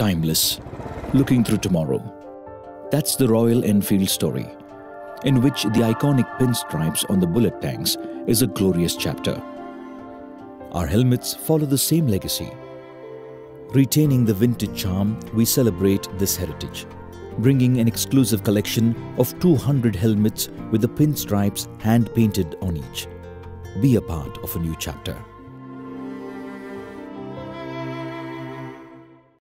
timeless, looking through tomorrow. That's the Royal Enfield story, in which the iconic pinstripes on the bullet tanks is a glorious chapter. Our helmets follow the same legacy. Retaining the vintage charm, we celebrate this heritage, bringing an exclusive collection of 200 helmets with the pinstripes hand painted on each. Be a part of a new chapter.